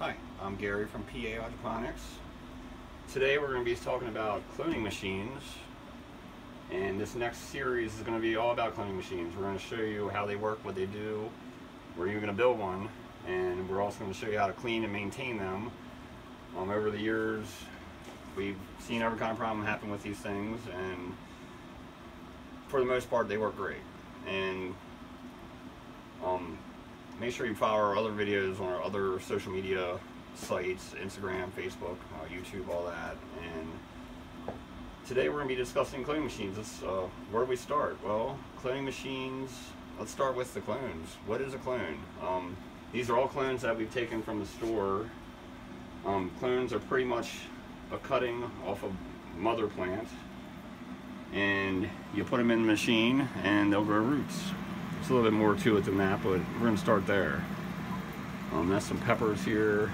Hi, I'm Gary from PA Hydroponics. Today we're going to be talking about cloning machines and this next series is going to be all about cloning machines. We're going to show you how they work, what they do, we're even going to build one and we're also going to show you how to clean and maintain them. Um, over the years we've seen every kind of problem happen with these things and for the most part they work great and um, make sure you follow our other videos on our other social media sites, Instagram, Facebook, uh, YouTube, all that. And today we're going to be discussing cloning machines. uh, where do we start? Well, cloning machines, let's start with the clones. What is a clone? Um, these are all clones that we've taken from the store. Um, clones are pretty much a cutting off a mother plant and you put them in the machine and they'll grow roots. A little bit more to it than that, but we're to start there. Um, that's some peppers here.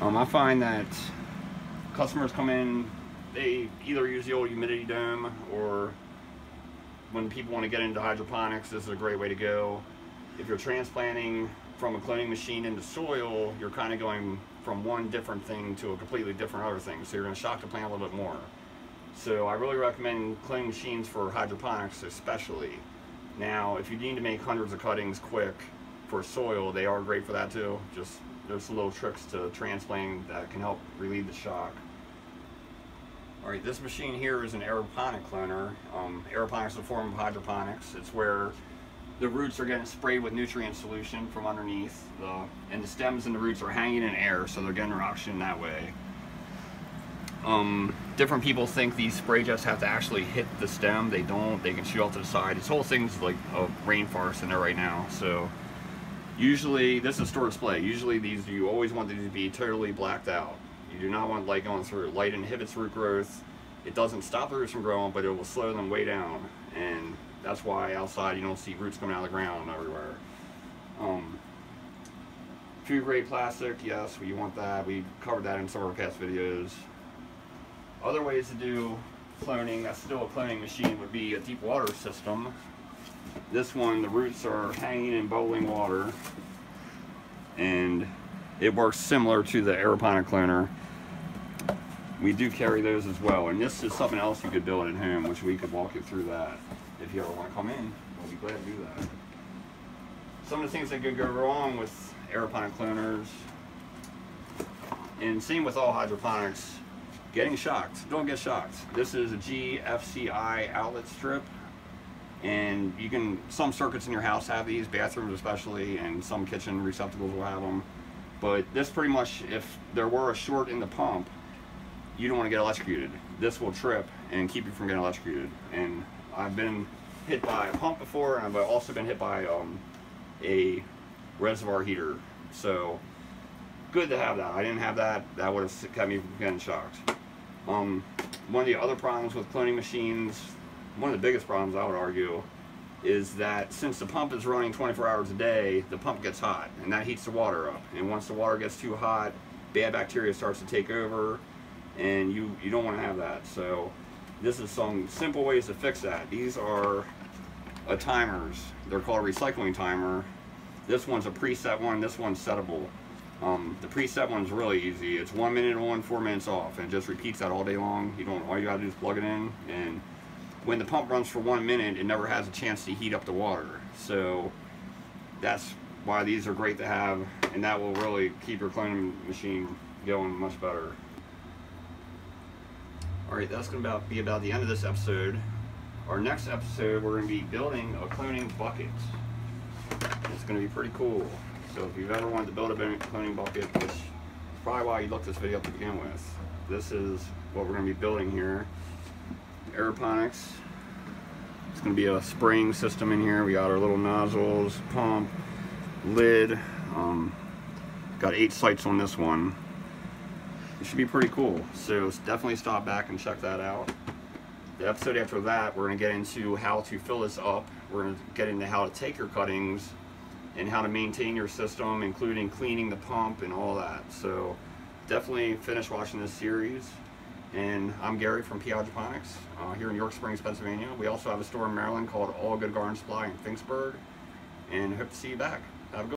Um, I find that customers come in, they either use the old humidity dome or when people want to get into hydroponics, this is a great way to go. If you're transplanting from a cloning machine into soil, you're kind of going from one different thing to a completely different other thing. So you're going to shock the plant a little bit more. So I really recommend cloning machines for hydroponics especially. Now, if you need to make hundreds of cuttings quick for soil, they are great for that too. Just there's some little tricks to transplanting that can help relieve the shock. All right, this machine here is an aeroponic cloner. Um, aeroponics is a form of hydroponics. It's where the roots are getting sprayed with nutrient solution from underneath, the, and the stems and the roots are hanging in air, so they're getting oxygen that way. Um, different people think these spray jets have to actually hit the stem. They don't. They can shoot off to the side. This whole thing's like a rainforest in there right now. So usually, this is store display. Usually these, you always want these to be totally blacked out. You do not want light going through. Light inhibits root growth. It doesn't stop the roots from growing, but it will slow them way down. And that's why outside you don't see roots coming out of the ground everywhere. Um, food grade plastic, yes, we want that. We covered that in some of our past videos. Other ways to do cloning, that's still a cloning machine, would be a deep water system. This one, the roots are hanging in boiling water and it works similar to the aeroponic cloner. We do carry those as well, and this is something else you could build at home, which we could walk you through that if you ever want to come in, we'll be glad to do that. Some of the things that could go wrong with aeroponic cloners, and same with all hydroponics, getting shocked. Don't get shocked. This is a GFCI outlet strip, and you can, some circuits in your house have these, bathrooms especially, and some kitchen receptacles will have them. But this pretty much, if there were a short in the pump, you don't want to get electrocuted. This will trip and keep you from getting electrocuted. And I've been hit by a pump before, and I've also been hit by um, a reservoir heater. So good to have that. I didn't have that. That would have kept me from getting shocked. Um, one of the other problems with cloning machines, one of the biggest problems I would argue, is that since the pump is running 24 hours a day, the pump gets hot, and that heats the water up. And once the water gets too hot, bad bacteria starts to take over, and you, you don't want to have that. So this is some simple ways to fix that. These are a timers. They're called a recycling timer. This one's a preset one, this one's settable. Um, the preset one's really easy. It's one minute on, four minutes off, and it just repeats that all day long. You don't, all you gotta do is plug it in, and when the pump runs for one minute, it never has a chance to heat up the water. So that's why these are great to have, and that will really keep your cloning machine going much better. Alright, that's going to be about the end of this episode. Our next episode, we're to be building a cloning bucket. It's to be pretty cool. So if you've ever wanted to build a cloning bucket, which is probably why you looked this video up to begin with, this is what we're going to be building here. Aeroponics. It's going to be a spraying system in here. We got our little nozzles, pump, lid. Um, got eight sites on this one it should be pretty cool. So definitely stop back and check that out. The episode after that, we're going to get into how to fill this up. We're to get into how to take your cuttings and how to maintain your system, including cleaning the pump and all that. So definitely finish watching this series. And I'm Gary from PA Hydroponics uh, here in York Springs, Pennsylvania. We also have a store in Maryland called All Good Garden Supply in Finksburg. and hope to see you back. Have a good